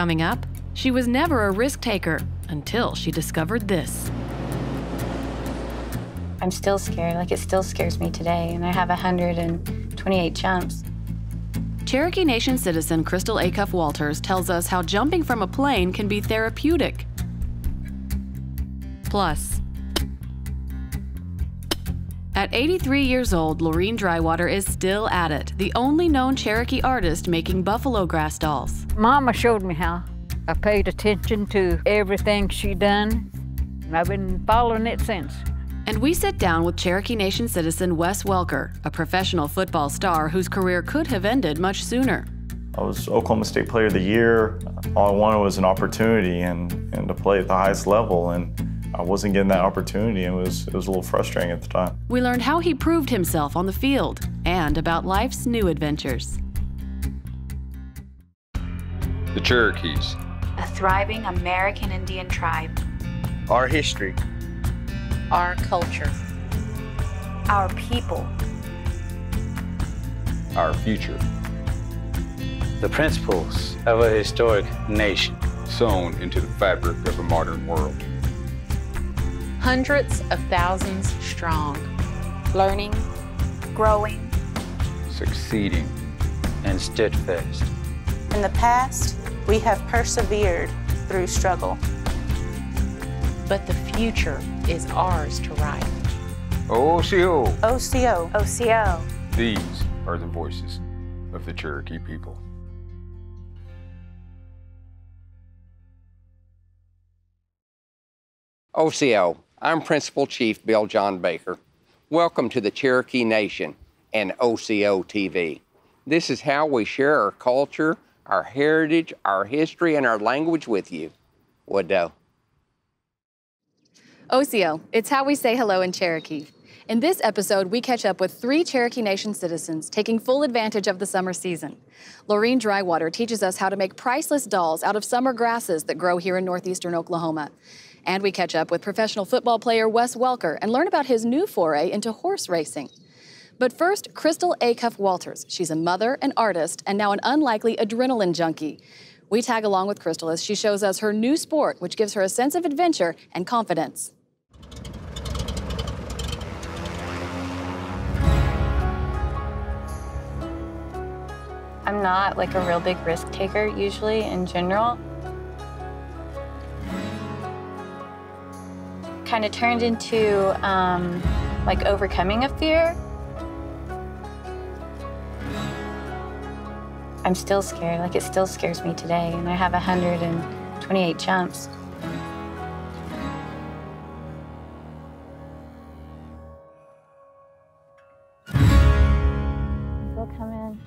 Coming up, she was never a risk taker until she discovered this. I'm still scared. Like, it still scares me today, and I have 128 jumps. Cherokee Nation citizen Crystal Acuff Walters tells us how jumping from a plane can be therapeutic. Plus, at 83 years old, Lorene Drywater is still at it, the only known Cherokee artist making buffalo grass dolls. Mama showed me how. I paid attention to everything she done, and I've been following it since. And we sit down with Cherokee Nation citizen Wes Welker, a professional football star whose career could have ended much sooner. I was Oklahoma State Player of the Year. All I wanted was an opportunity and, and to play at the highest level, and I wasn't getting that opportunity. and It was, it was a little frustrating at the time. We learned how he proved himself on the field and about life's new adventures. The Cherokees. A thriving American Indian tribe. Our history our culture, our people, our future, the principles of a historic nation sewn into the fabric of a modern world. Hundreds of thousands strong, learning, growing, succeeding, and steadfast. In the past, we have persevered through struggle. But the future is ours to write. Osiyo. Osiyo. Osiyo. These are the voices of the Cherokee people. Osiyo, I'm Principal Chief Bill John Baker. Welcome to the Cherokee Nation and Osiyo TV. This is how we share our culture, our heritage, our history, and our language with you. Wado. Osiyo, it's how we say hello in Cherokee. In this episode, we catch up with three Cherokee Nation citizens taking full advantage of the summer season. Lorene Drywater teaches us how to make priceless dolls out of summer grasses that grow here in northeastern Oklahoma. And we catch up with professional football player Wes Welker and learn about his new foray into horse racing. But first, Crystal Acuff Walters. She's a mother, an artist, and now an unlikely adrenaline junkie. We tag along with Crystal as she shows us her new sport, which gives her a sense of adventure and confidence. I'm not like a real big risk taker usually in general. Kind of turned into um, like overcoming a fear. I'm still scared, like it still scares me today, and I have 128 jumps. We'll come in.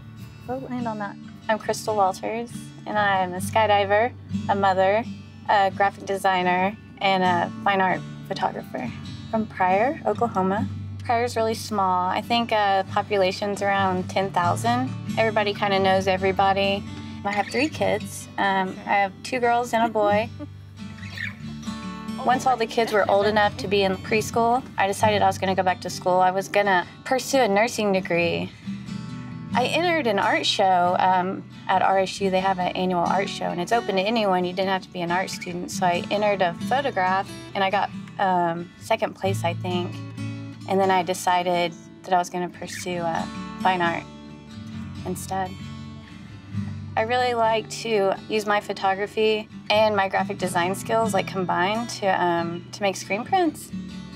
We'll land on that. I'm Crystal Walters, and I'm a skydiver, a mother, a graphic designer, and a fine art photographer from Pryor, Oklahoma. Pryor's really small. I think uh, population's around 10,000. Everybody kind of knows everybody. I have three kids. Um, I have two girls and a boy. Once all the kids were old enough to be in preschool, I decided I was going to go back to school. I was going to pursue a nursing degree. I entered an art show um, at RSU. They have an annual art show, and it's open to anyone. You didn't have to be an art student. So I entered a photograph, and I got um, second place, I think. And then I decided that I was going to pursue uh, fine art instead. I really like to use my photography and my graphic design skills, like combined, to um, to make screen prints.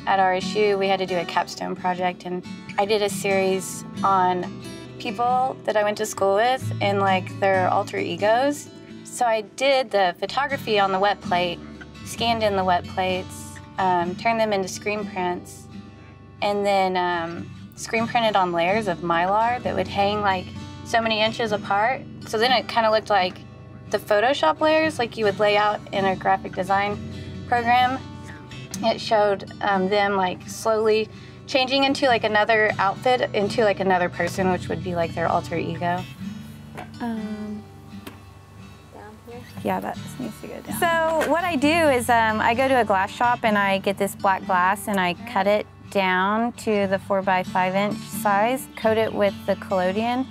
At RSU, we had to do a capstone project, and I did a series on people that I went to school with and like their alter egos. So I did the photography on the wet plate, scanned in the wet plates, um, turned them into screen prints, and then um, screen printed on layers of mylar that would hang like so many inches apart. So then it kind of looked like the Photoshop layers, like you would lay out in a graphic design program. It showed um, them like slowly changing into like another outfit into like another person, which would be like their alter ego. Um? Yeah, that needs to go down. So what I do is um, I go to a glass shop and I get this black glass and I cut it down to the four by five inch size, coat it with the collodion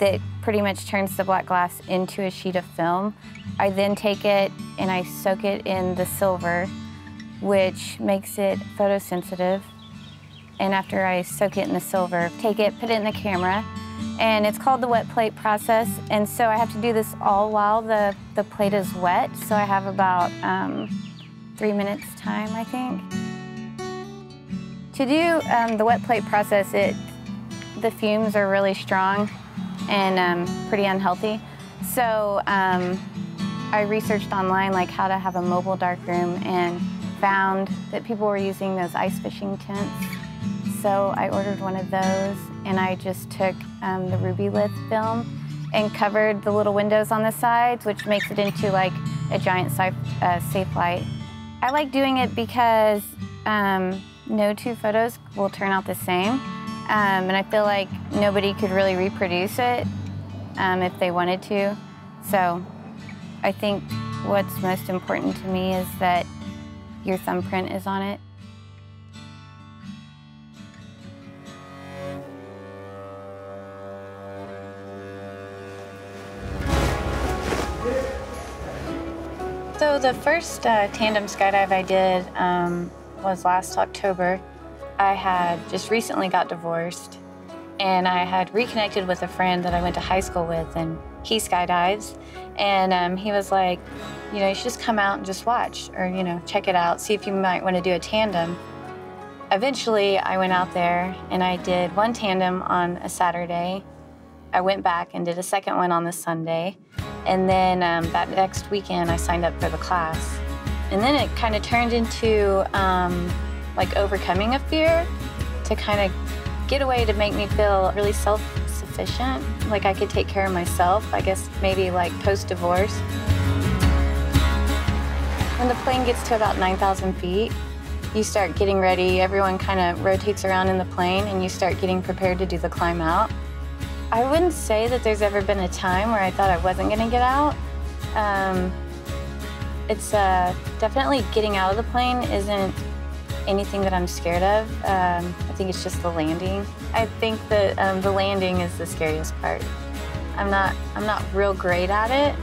that pretty much turns the black glass into a sheet of film. I then take it and I soak it in the silver, which makes it photosensitive. And after I soak it in the silver, take it, put it in the camera, and it's called the wet plate process. And so I have to do this all while the, the plate is wet. So I have about um, three minutes time, I think. To do um, the wet plate process, it the fumes are really strong and um, pretty unhealthy. So um, I researched online like how to have a mobile darkroom and found that people were using those ice fishing tents. So I ordered one of those and I just took um, the Rubylith film and covered the little windows on the sides, which makes it into like a giant safe, uh, safe light. I like doing it because um, no two photos will turn out the same. Um, and I feel like nobody could really reproduce it um, if they wanted to. So I think what's most important to me is that your thumbprint is on it. So the first uh, tandem skydive I did um, was last October. I had just recently got divorced and I had reconnected with a friend that I went to high school with and he skydives and um, he was like, you know, you should just come out and just watch or, you know, check it out, see if you might want to do a tandem. Eventually I went out there and I did one tandem on a Saturday. I went back and did a second one on the Sunday. And then um, that next weekend, I signed up for the class. And then it kind of turned into um, like overcoming a fear to kind of get away to make me feel really self sufficient, like I could take care of myself, I guess maybe like post divorce. When the plane gets to about 9,000 feet, you start getting ready, everyone kind of rotates around in the plane, and you start getting prepared to do the climb out. I wouldn't say that there's ever been a time where I thought I wasn't going to get out. Um, it's uh, definitely getting out of the plane isn't anything that I'm scared of. Um, I think it's just the landing. I think that um, the landing is the scariest part. I'm not, I'm not real great at it.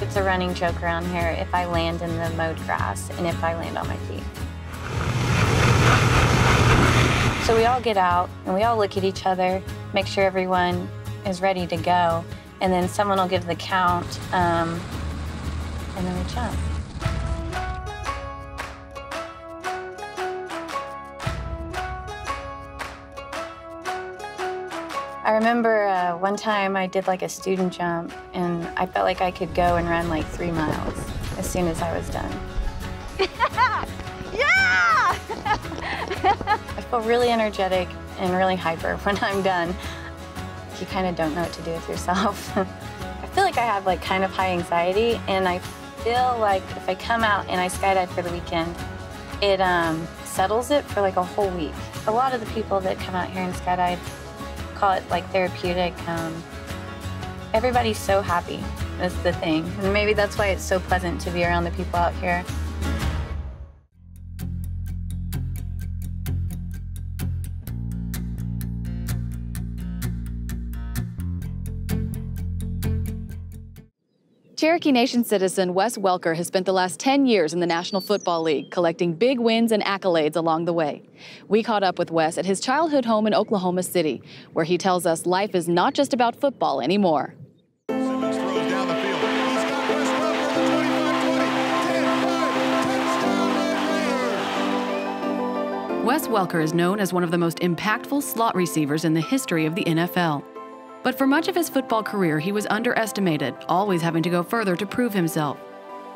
It's a running joke around here if I land in the mowed grass and if I land on my feet. So we all get out and we all look at each other, make sure everyone is ready to go, and then someone will give the count, um, and then we jump. I remember uh, one time I did like a student jump, and I felt like I could go and run like three miles as soon as I was done. yeah! I feel really energetic and really hyper when I'm done. You kind of don't know what to do with yourself. I feel like I have like kind of high anxiety, and I feel like if I come out and I skydive for the weekend, it um, settles it for like a whole week. A lot of the people that come out here and skydive call it like therapeutic. Um, everybody's so happy. That's the thing. And maybe that's why it's so pleasant to be around the people out here. Cherokee Nation citizen Wes Welker has spent the last 10 years in the National Football League, collecting big wins and accolades along the way. We caught up with Wes at his childhood home in Oklahoma City, where he tells us life is not just about football anymore. Wes Welker is known as one of the most impactful slot receivers in the history of the NFL. But for much of his football career, he was underestimated, always having to go further to prove himself.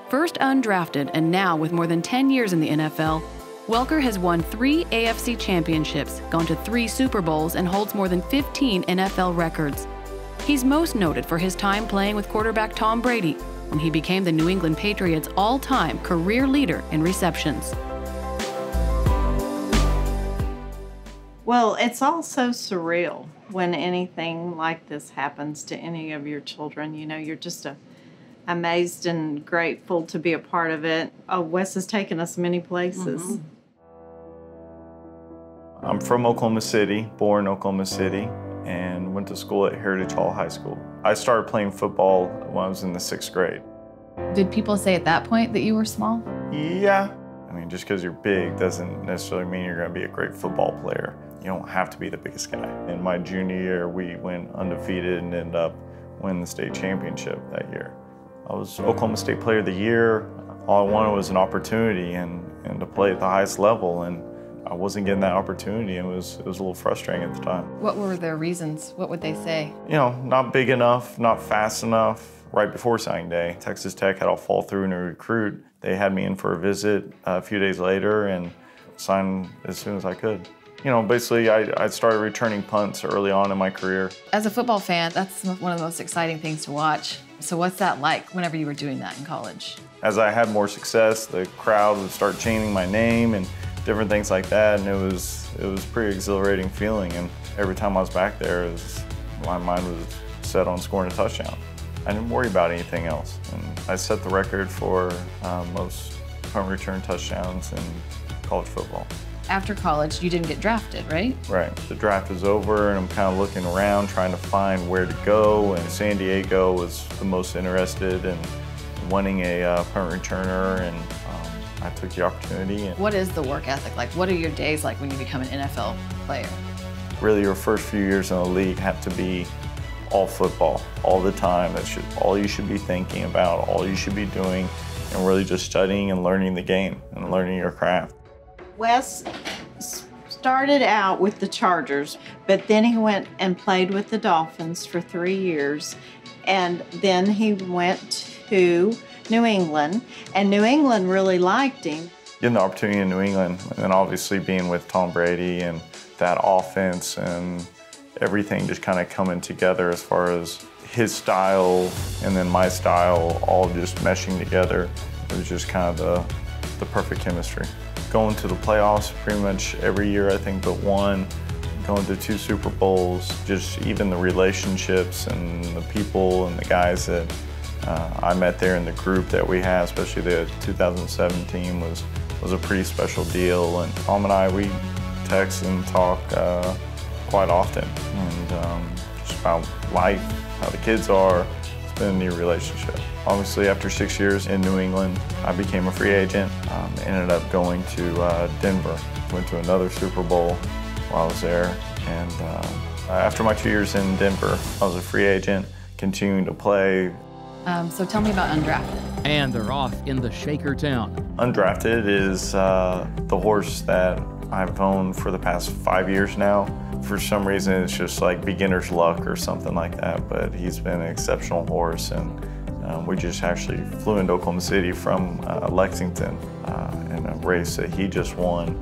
First undrafted and now with more than 10 years in the NFL, Welker has won three AFC championships, gone to three Super Bowls, and holds more than 15 NFL records. He's most noted for his time playing with quarterback Tom Brady when he became the New England Patriots' all time career leader in receptions. Well, it's all so surreal when anything like this happens to any of your children. You know, you're just a, amazed and grateful to be a part of it. Oh, Wes has taken us many places. Mm-hmm. I'm from Oklahoma City, born in Oklahoma City. and went to school at Heritage Hall High School. I started playing football when I was in the sixth grade. Did people say at that point that you were small? Yeah. I mean, just because you're big doesn't necessarily mean you're going to be a great football player. You don't have to be the biggest guy. In my junior year, we went undefeated and ended up winning the state championship that year. I was Oklahoma State Player of the Year. All I wanted was an opportunity and, and to play at the highest level. And I wasn't getting that opportunity. It was, it was a little frustrating at the time. What were their reasons? What would they say? You know, not big enough, not fast enough. Right before signing day, Texas Tech had a fall through in a recruit. They had me in for a visit a few days later and signed as soon as I could. You know, basically, I, I started returning punts early on in my career. As a football fan, that's one of the most exciting things to watch. So, what's that like whenever you were doing that in college? As I had more success, the crowd would start chanting my name and different things like that, and it was it was a pretty exhilarating feeling. And every time I was back there, was, my mind was set on scoring a touchdown. I didn't worry about anything else. And I set the record for uh, most punt return touchdowns in college football. After college, you didn't get drafted, right? Right. The draft is over, and I'm kind of looking around trying to find where to go. And San Diego was the most interested in wanting a uh, punt returner, and um, I took the opportunity. And what is the work ethic like? What are your days like when you become an NFL player? Really, your first few years in the league have to be all football, all the time. That's should, all you should be thinking about, all you should be doing, and really just studying and learning the game and learning your craft. Wes started out with the Chargers, but then he went and played with the Dolphins for three years. And then he went to New England, and New England really liked him. Getting the opportunity in New England, and obviously being with Tom Brady and that offense and everything just kind of coming together as far as his style and then my style all just meshing together. It was just kind of the, the perfect chemistry. Going to the playoffs pretty much every year, I think, but one. Going to two Super Bowls, just even the relationships and the people and the guys that uh, I met there in the group that we had, especially the 2017 was was a pretty special deal. And Tom and I, we text and talk uh, quite often, and um, just about life, how the kids are. It's been a new relationship. Obviously, after six years in New England, I became a free agent. Um, ended up going to uh, Denver. Went to another Super Bowl while I was there, and uh, after my two years in Denver, I was a free agent, continuing to play. Um, so tell me about undrafted. And they're off in the Shaker Town. Undrafted is uh, the horse that I've owned for the past five years now. For some reason, it's just like beginner's luck or something like that, but he's been an exceptional horse. And um, we just actually flew into Oklahoma City from uh, Lexington uh, in a race that he just won.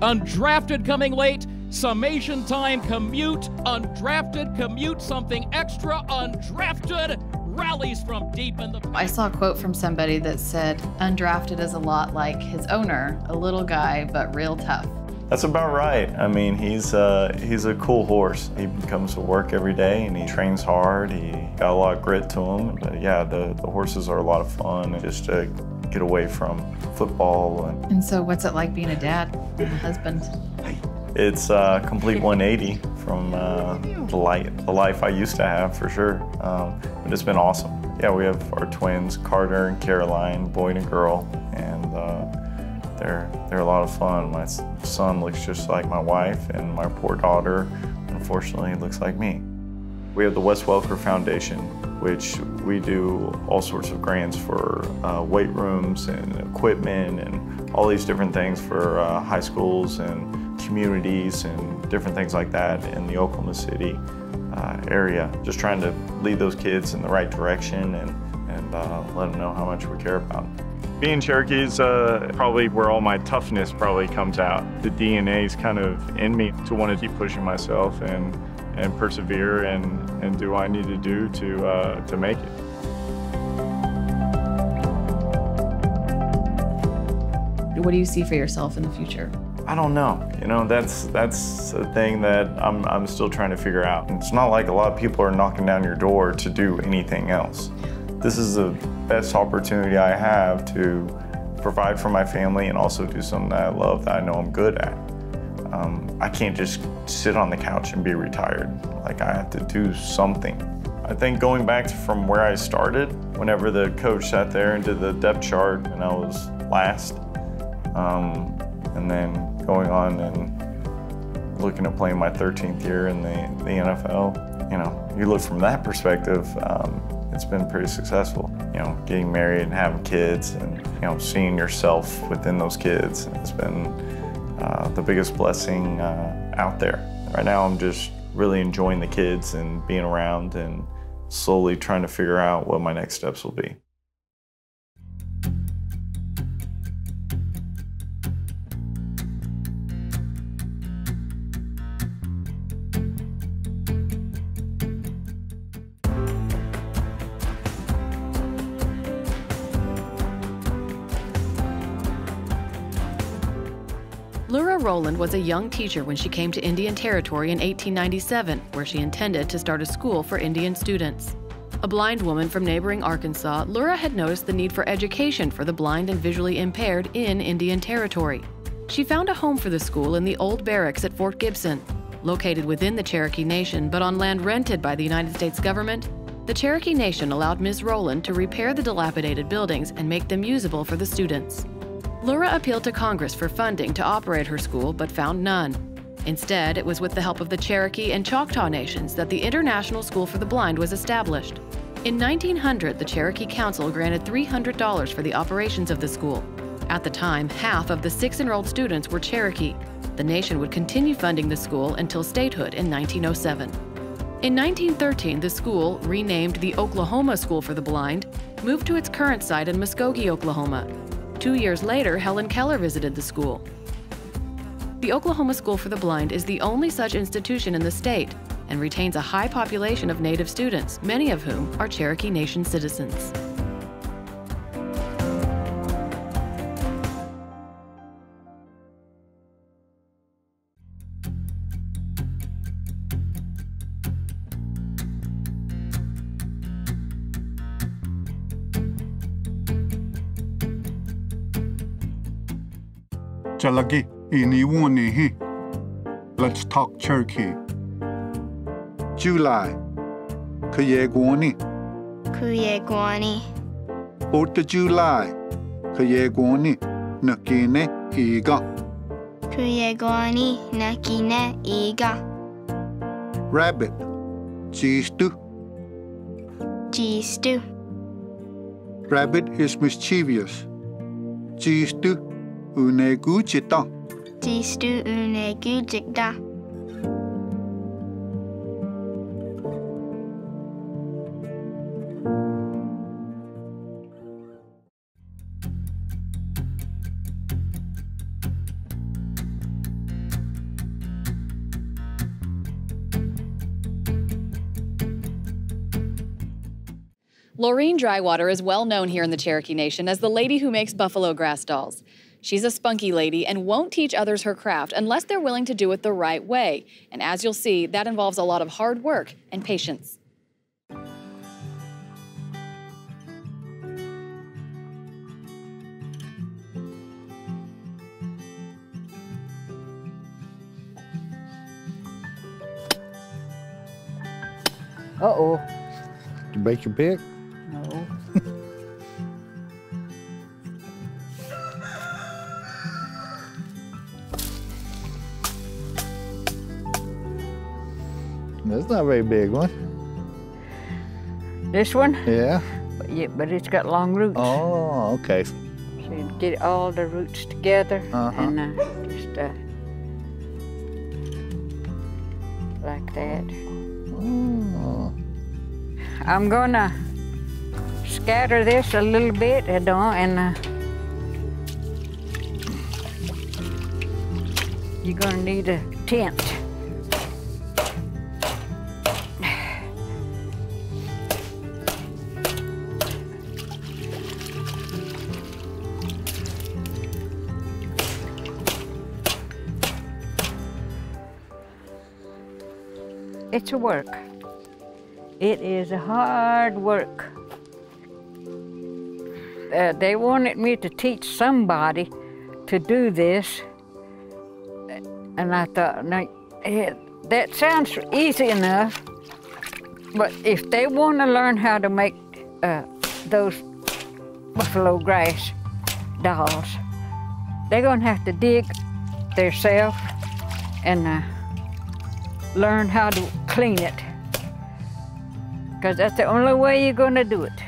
Undrafted coming late, summation time commute, undrafted commute, something extra, undrafted rallies from deep in the. I saw a quote from somebody that said, undrafted is a lot like his owner, a little guy, but real tough. That's about right. I mean, he's uh, he's a cool horse. He comes to work every day and he trains hard. He got a lot of grit to him. But yeah, the, the horses are a lot of fun and just to get away from football. And, and so, what's it like being a dad and a husband? It's a complete 180 from uh, the, light, the life I used to have for sure. Um, but it's been awesome. Yeah, we have our twins, Carter and Caroline, boy and a girl, and. Uh, they're, they're a lot of fun. My son looks just like my wife, and my poor daughter, unfortunately, looks like me. We have the Wes Welker Foundation, which we do all sorts of grants for uh, weight rooms and equipment and all these different things for uh, high schools and communities and different things like that in the Oklahoma City uh, area. Just trying to lead those kids in the right direction and, and uh, let them know how much we care about them. Being Cherokee is uh, probably where all my toughness probably comes out. The DNA is kind of in me to want to keep pushing myself and, and persevere and, and do what I need to do to, uh, to make it. What do you see for yourself in the future? I don't know. You know, that's that's a thing that I'm, I'm still trying to figure out. It's not like a lot of people are knocking down your door to do anything else. This is the best opportunity I have to provide for my family and also do something that I love that I know I'm good at. Um, I can't just sit on the couch and be retired. Like I have to do something. I think going back from where I started, whenever the coach sat there and did the depth chart and I was last, um, and then going on and looking at playing my 13th year in the, the NFL, you know, you look from that perspective, um, it's been pretty successful. You know, getting married and having kids and, you know, seeing yourself within those kids has been uh, the biggest blessing uh, out there. Right now, I'm just really enjoying the kids and being around and slowly trying to figure out what my next steps will be. Was a young teacher when she came to Indian Territory in 1897, where she intended to start a school for Indian students. A blind woman from neighboring Arkansas, Lura had noticed the need for education for the blind and visually impaired in Indian Territory. She found a home for the school in the old barracks at Fort Gibson. Located within the Cherokee Nation but on land rented by the United States government, the Cherokee Nation allowed Ms. Rowland to repair the dilapidated buildings and make them usable for the students. Lura appealed to Congress for funding to operate her school but found none. Instead, it was with the help of the Cherokee and Choctaw Nations that the International School for the Blind was established. In 1900, the Cherokee Council granted $300 for the operations of the school. At the time, half of the six enrolled students were Cherokee. The nation would continue funding the school until statehood in 1907. In 1913, the school, renamed the Oklahoma School for the Blind, moved to its current site in Muskogee, Oklahoma. Two years later, Helen Keller visited the school. The Oklahoma School for the Blind is the only such institution in the state and retains a high population of Native students, many of whom are Cherokee Nation citizens. Jalagi iniwanihi. Let's talk Cherokee. July. Kayegwani. Kuyegwani. Fourth of July. Kayegwani. Nakine iga. Kuyegwani nakine iga. Rabbit. Jistu. Jistu. Rabbit is mischievous. Jistu unegu chita. Jistu unegu jikda. Lorene Drywater is well known here in the Cherokee Nation as the lady who makes buffalo grass dolls. She's a spunky lady and won't teach others her craft unless they're willing to do it the right way. And as you'll see, that involves a lot of hard work and patience. Uh-oh. Did you break your pick? No. That's not a very big one. This one? Yeah. But, yeah, but it's got long roots. Oh, okay. So you get all the roots together Uh-huh. and uh, just uh, like that. Oh. I'm gonna scatter this a little bit, you know, and uh, you're gonna need a tent. It's a work. It is a hard work. Uh, they wanted me to teach somebody to do this. And I thought, now, eh, that sounds easy enough, but if they want to learn how to make uh, those buffalo grass dolls, they're going to have to dig themselves and uh, learn how to clean it. Because that's the only way you're going to do it.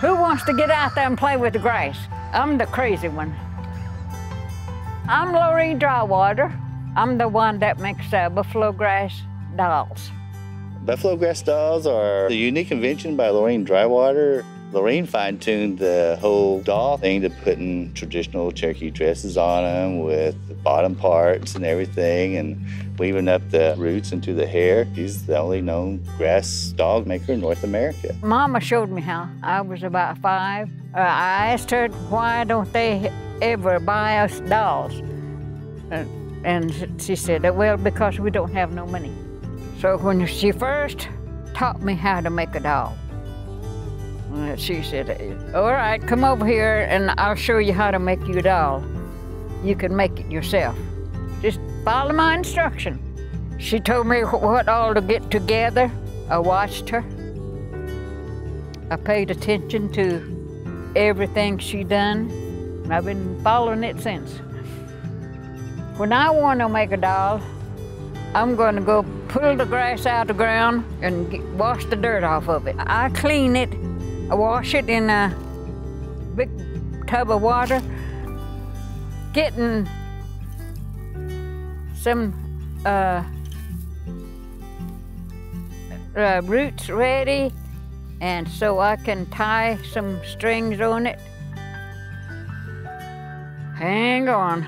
Who wants to get out there and play with the grass? I'm the crazy one. I'm Lorene Drywater. I'm the one that makes uh, buffalo grass dolls. Buffalo grass dolls are a unique invention by Lorene Drywater. Lorene fine-tuned the whole doll thing to putting traditional Cherokee dresses on them with the bottom parts and everything and weaving up the roots into the hair. She's the only known grass doll maker in North America. Mama showed me how. I was about five. Uh, I asked her, why don't they ever buy us dolls? And she said, well, because we don't have no money. So when she first taught me how to make a doll, she said, all right, come over here and I'll show you how to make you a doll. You can make it yourself. Just follow my instruction. She told me what all to get together. I watched her. I paid attention to everything she done. And I've been following it since. When I want to make a doll, I'm going to go pull the grass out of the ground and wash the dirt off of it. I clean it I wash it in a big tub of water, getting some uh, uh, roots ready, and so I can tie some strings on it. Hang on.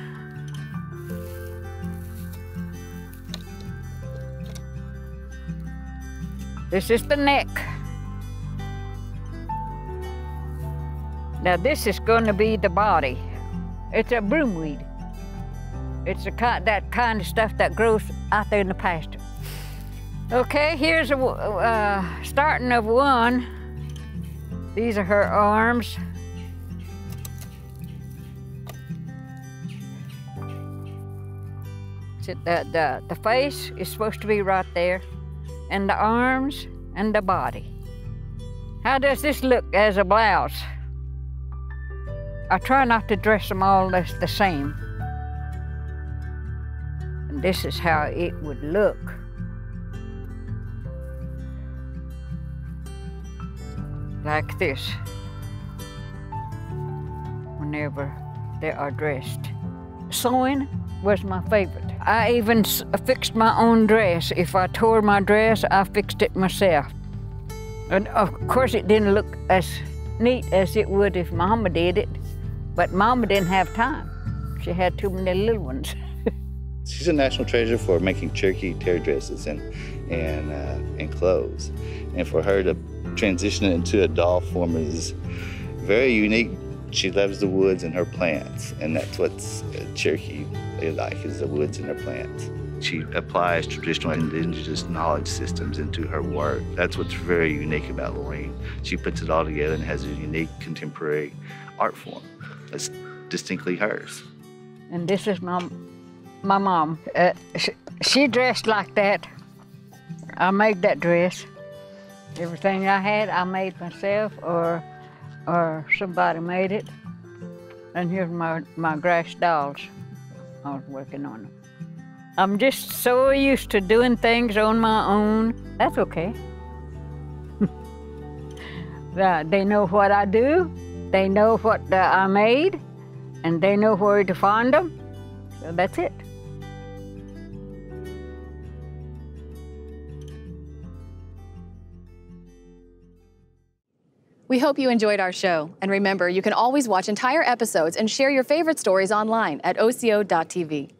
This is the neck. Now this is going to be the body. It's a broomweed. It's a kind, that kind of stuff that grows out there in the pasture. Okay, here's a uh, starting of one. These are her arms. The, the, the face is supposed to be right there, and the arms and the body. How does this look as a blouse? I try not to dress them all the same. And this is how it would look. Like this. Whenever they are dressed. Sewing was my favorite. I even fixed my own dress. If I tore my dress, I fixed it myself. And of course it didn't look as neat as it would if Mama did it. But Mama didn't have time. She had too many little ones. She's a national treasure for making Cherokee terry dresses and and uh, and clothes, and for her to transition it into a doll form is very unique. She loves the woods and her plants, and that's what's Cherokee they like is the woods and their plants. She applies traditional indigenous knowledge systems into her work. That's what's very unique about Lorraine. She puts it all together and has a unique contemporary art form. It's distinctly hers. And this is my, my mom. Uh, she, she dressed like that. I made that dress. Everything I had, I made myself or, or somebody made it. And here's my, my grass dolls. I was working on them. I'm just so used to doing things on my own. That's okay. they know what I do. They know what uh, I made, and they know where to find them. So that's it. We hope you enjoyed our show. And remember, you can always watch entire episodes and share your favorite stories online at Osiyo.tv.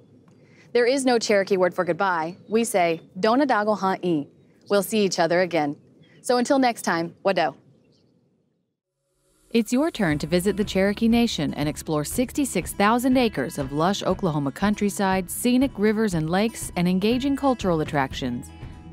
There is no Cherokee word for goodbye. We say, Donadago ha'i. We'll see each other again. So until next time, Wado. It's your turn to visit the Cherokee Nation and explore 66,000 acres of lush Oklahoma countryside, scenic rivers and lakes, and engaging cultural attractions,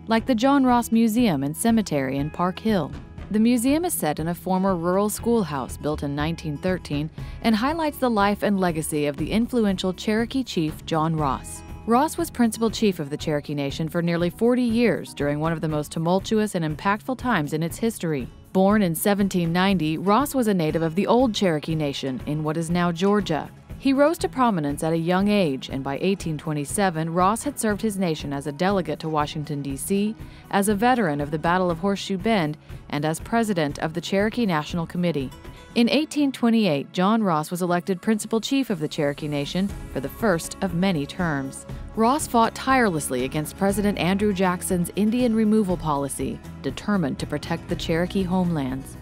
like the John Ross Museum and Cemetery in Park Hill. The museum is set in a former rural schoolhouse built in 1913 and highlights the life and legacy of the influential Cherokee chief John Ross. Ross was principal chief of the Cherokee Nation for nearly 40 years during one of the most tumultuous and impactful times in its history. Born in 1790, Ross was a native of the old Cherokee Nation in what is now Georgia. He rose to prominence at a young age, and by 1827, Ross had served his nation as a delegate to Washington, D.C., as a veteran of the Battle of Horseshoe Bend, and as president of the Cherokee National Committee. In 1828, John Ross was elected principal chief of the Cherokee Nation for the first of many terms. Ross fought tirelessly against President Andrew Jackson's Indian removal policy, determined to protect the Cherokee homelands.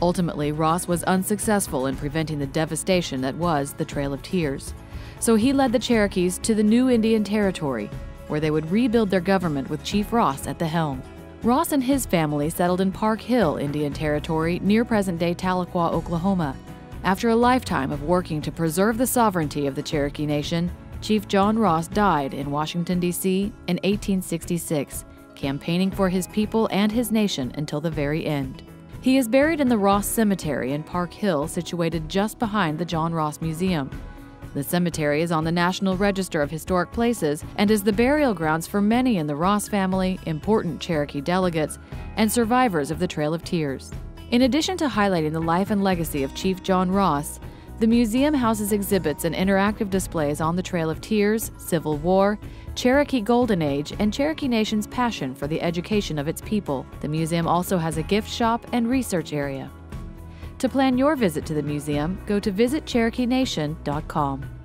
Ultimately, Ross was unsuccessful in preventing the devastation that was the Trail of Tears. So he led the Cherokees to the new Indian Territory, where they would rebuild their government with Chief Ross at the helm. Ross and his family settled in Park Hill, Indian Territory, near present day Tahlequah, Oklahoma. After a lifetime of working to preserve the sovereignty of the Cherokee Nation, Chief John Ross died in Washington, D.C. in 1866, campaigning for his people and his nation until the very end. He is buried in the Ross Cemetery in Park Hill, situated just behind the John Ross Museum. The cemetery is on the National Register of Historic Places and is the burial grounds for many in the Ross family, important Cherokee delegates, and survivors of the Trail of Tears. In addition to highlighting the life and legacy of Chief John Ross, the museum houses exhibits and interactive displays on the Trail of Tears, Civil War, Cherokee Golden Age, and Cherokee Nation's passion for the education of its people. The museum also has a gift shop and research area. To plan your visit to the museum, go to visitcherokeenation.com.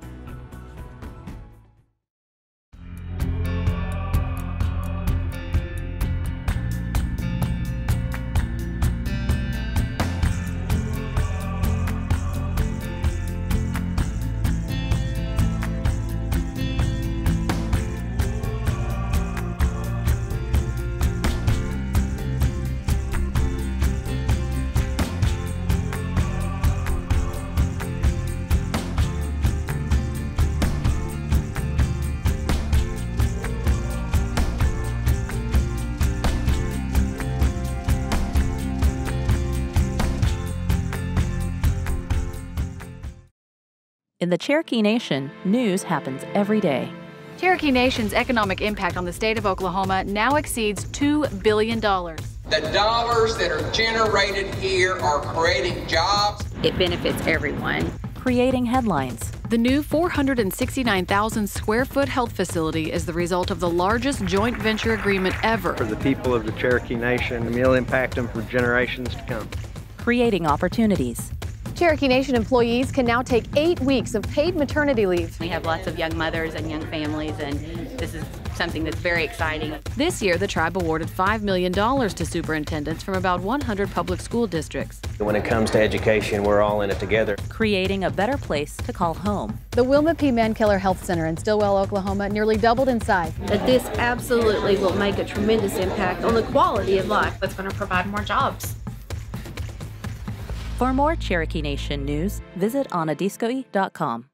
In the Cherokee Nation, news happens every day. Cherokee Nation's economic impact on the state of Oklahoma now exceeds $2 billion. The dollars that are generated here are creating jobs. It benefits everyone. Creating headlines. The new 469,000 square foot health facility is the result of the largest joint venture agreement ever. For the people of the Cherokee Nation, and will impact them for generations to come. Creating opportunities. Cherokee Nation employees can now take eight weeks of paid maternity leave. We have lots of young mothers and young families, and this is something that's very exciting. This year, the tribe awarded $5 million to superintendents from about 100 public school districts. When it comes to education, we're all in it together. Creating a better place to call home. The Wilma P. Mankiller Health Center in Stilwell, Oklahoma nearly doubled in size. That this absolutely will make a tremendous impact on the quality of life. That's going to provide more jobs. For more Cherokee Nation news, visit anadisgoi.com.